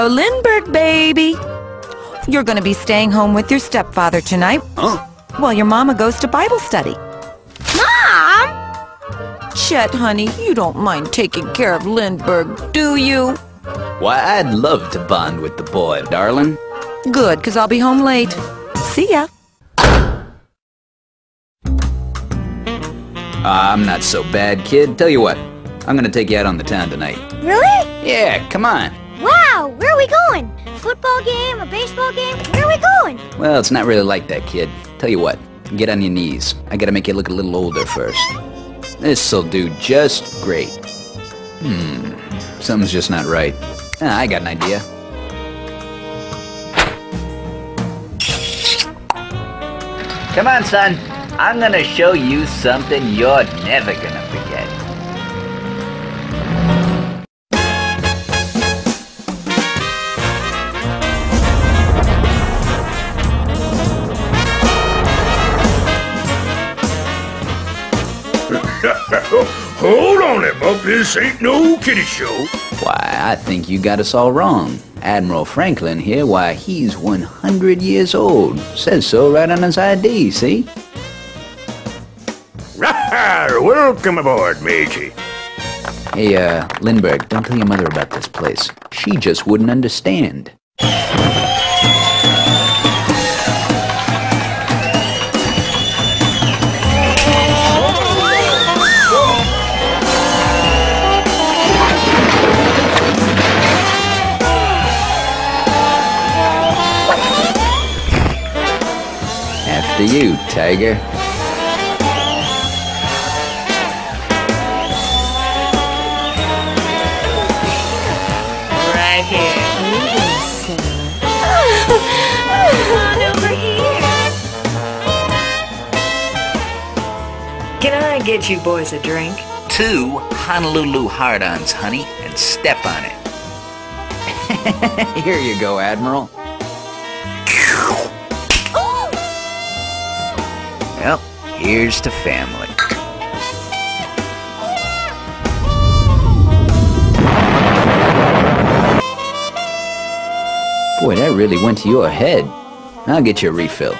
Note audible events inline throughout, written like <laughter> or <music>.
Oh, Lindbergh, baby. You're gonna be staying home with your stepfather tonight Huh? while your mama goes to Bible study. Mom! Chet, honey, you don't mind taking care of Lindbergh, do you? Why, I'd love to bond with the boy, darling. Good, because I'll be home late. See ya. Ah, I'm not so bad, kid. Tell you what, I'm gonna take you out on the town tonight. Really? Yeah, come on. Wow, where are we going? Football game, a baseball game? Where are we going? Well, it's not really like that, kid. Tell you what, get on your knees. I gotta make you look a little older first. This'll do just great. Hmm, something's just not right. Ah, I got an idea. Come on, son. I'm gonna show you something you're never gonna forget. <laughs> Hold on there, Buck. This ain't no kiddie show. Why, I think you got us all wrong. Admiral Franklin here, why, he's 100 years old. Says so right on his ID, see? Rawr, welcome aboard, matey. Hey, uh, Lindbergh, don't tell your mother about this place. She just wouldn't understand. You, Tiger. Right here. Come on over here. Can I get you boys a drink? Two Honolulu hard-ons, honey, and step on it. <laughs> Here you go, Admiral. Well, here's to family. Boy, that really went to your head. I'll get you a refill.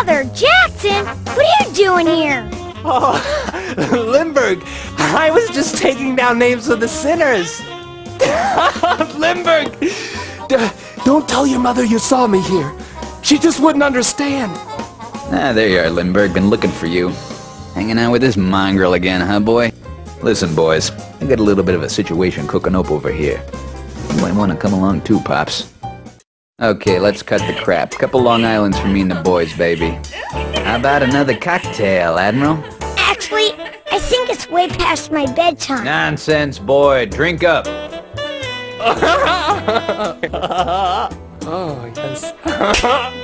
Father Jackson, what are you doing here? Oh, <laughs> Lindbergh, I was just taking down names of the sinners. <laughs> Lindbergh, d- don't tell your mother you saw me here. She just wouldn't understand. Ah, there you are, Lindbergh. Been looking for you. Hanging out with this mongrel again, huh, boy? Listen, boys. I got a little bit of a situation cooking up over here. You might want to come along too, Pops. Okay, let's cut the crap. Couple Long Islands for me and the boys, baby. How about another cocktail, Admiral? Actually, I think it's way past my bedtime. Nonsense, boy. Drink up. <laughs> Oh, yes. <laughs>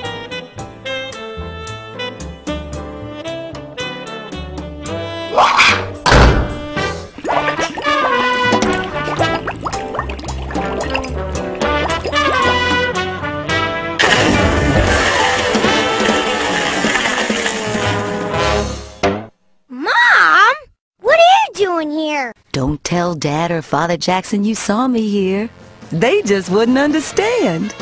Don't tell Dad or Father Jackson you saw me here. They just wouldn't understand.